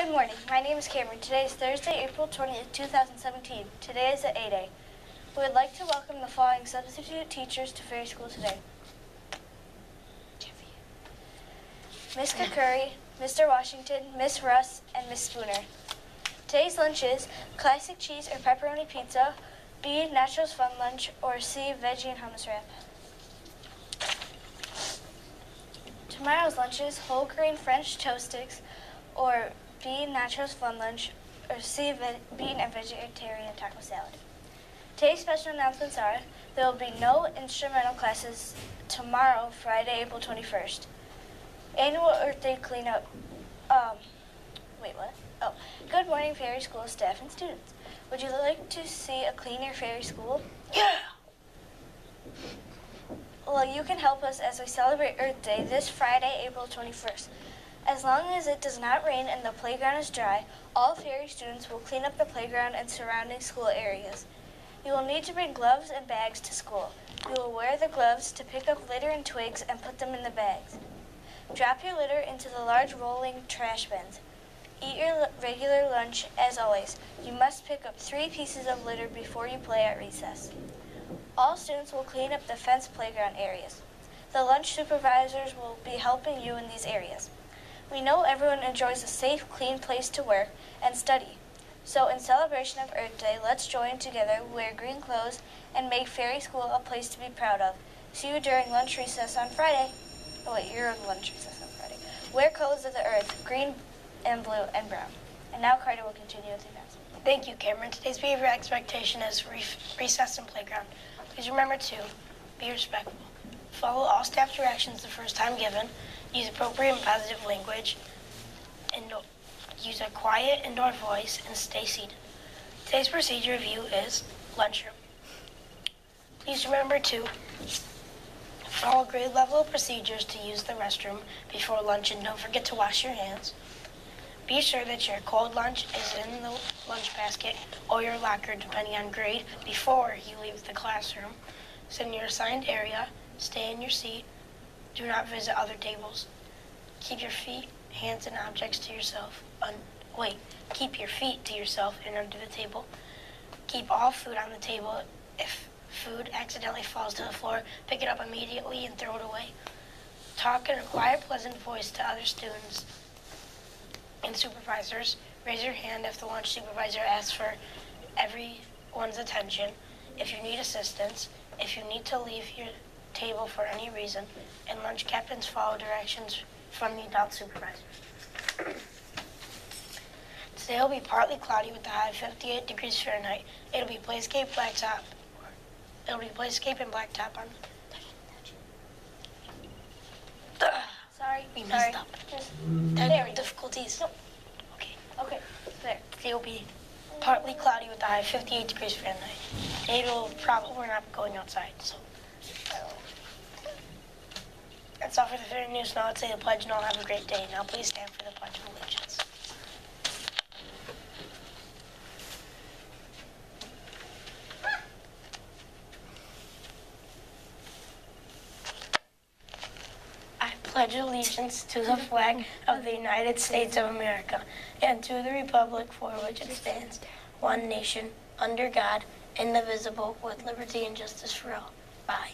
My name is Cameron. Today is Thursday, April 20th, 2017. Today is the A Day. We would like to welcome the following substitute teachers to Ferry School today. Miss Curry, Mr. Washington, Miss Russ, and Miss Spooner. Today's lunch is classic cheese or pepperoni pizza, B, Naturals Fun Lunch, or C, veggie and hummus wrap. Tomorrow's lunch is whole grain French toast sticks, or B, Naturals Fun Lunch, or C, bean and vegetarian taco salad. Today's special announcements are there will be no instrumental classes tomorrow, Friday, April 21st. Annual Earth Day cleanup. Um, wait, what? Oh, good morning, Ferry School staff and students. Would you like to see a cleaner Ferry School? Yeah. Well, you can help us as we celebrate Earth Day this Friday, April 21st. As long as it does not rain and the playground is dry, all Ferry students will clean up the playground and surrounding school areas. You will need to bring gloves and bags to school. You will wear the gloves to pick up litter and twigs and put them in the bags. Drop your litter into the large rolling trash bins. Eat your regular lunch as always. You must pick up three pieces of litter before you play at recess. All students will clean up the fenced playground areas. The lunch supervisors will be helping you in these areas. We know everyone enjoys a safe, clean place to work and study. So, in celebration of Earth Day, let's join together, wear green clothes, and make Ferry School a place to be proud of. See you during lunch recess on Friday. Oh, wait, you're on lunch recess on Friday. Wear colors of the earth, green and blue and brown. And now Carter will continue with the announcements. Thank you, Cameron. Today's behavior expectation is re- recess and playground. Please remember to be respectful. Follow all staff directions the first time given. Use appropriate and positive language. And use a quiet indoor voice and stay seated. Today's procedure review is lunchroom. Please remember to follow grade level procedures to use the restroom before lunch and don't forget to wash your hands. Be sure that your cold lunch is in the lunch basket or your locker, depending on grade, before you leave the classroom. Sit in your assigned area, stay in your seat, do not visit other tables. Keep your feet, hands, and objects to yourself. Un- wait, keep your feet to yourself and under the table. Keep all food on the table. If food accidentally falls to the floor, pick it up immediately and throw it away. Talk in a quiet, pleasant voice to other students and supervisors. Raise your hand if the lunch supervisor asks for everyone's attention. If you need assistance, if you need to leave your table for any reason, and lunch captains follow directions from the adult supervisor. Today will be partly cloudy with a high of 58 degrees Fahrenheit. It'll be playscape blacktop. It'll be playscape and blacktop on. Sorry. We sorry. messed up. Technical there we go. difficulties. Okay. Okay, there. Today will be partly cloudy with a high of 58 degrees Fahrenheit. It'll probably we're not going outside, so. That's all for the Fair News. Now let's say the pledge and all have a great day. Now please stand for the Pledge of Allegiance. I pledge allegiance to the flag of the United States of America and to the republic for which it stands, one nation, under God, indivisible, with liberty and justice for all. Bye.